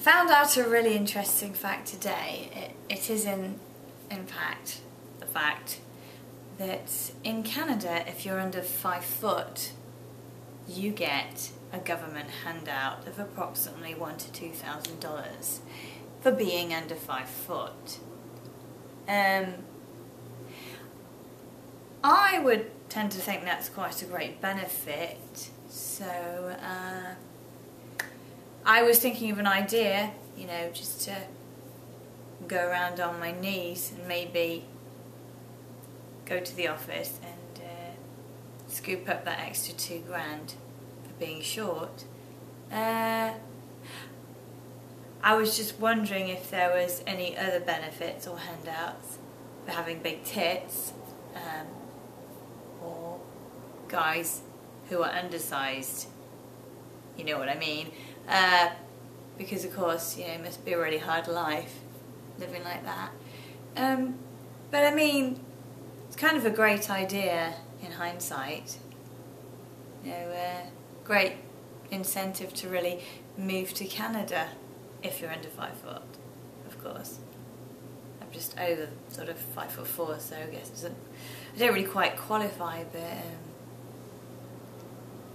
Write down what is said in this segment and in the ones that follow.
Found out a really interesting fact today. It, it is in, in fact, the fact that in Canada, if you're under five foot, you get a government handout of approximately one to two thousand dollars for being under five foot. Um, I would tend to think that's quite a great benefit. So. Uh, I was thinking of an idea, you know, just to go around on my knees and maybe go to the office and uh, scoop up that extra two grand for being short. Uh, I was just wondering if there was any other benefits or handouts for having big tits um, or guys who are undersized. You know what I mean? Uh, because of course, you know, it must be a really hard life living like that. Um, but I mean, it's kind of a great idea in hindsight. You know, uh, great incentive to really move to Canada if you're under five foot, of course. I'm just over sort of five foot four, so I guess I don't really quite qualify, but. Um,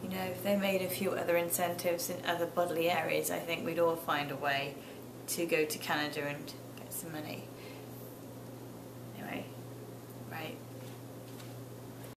you know, if they made a few other incentives in other bodily areas, I think we'd all find a way to go to Canada and get some money. Anyway,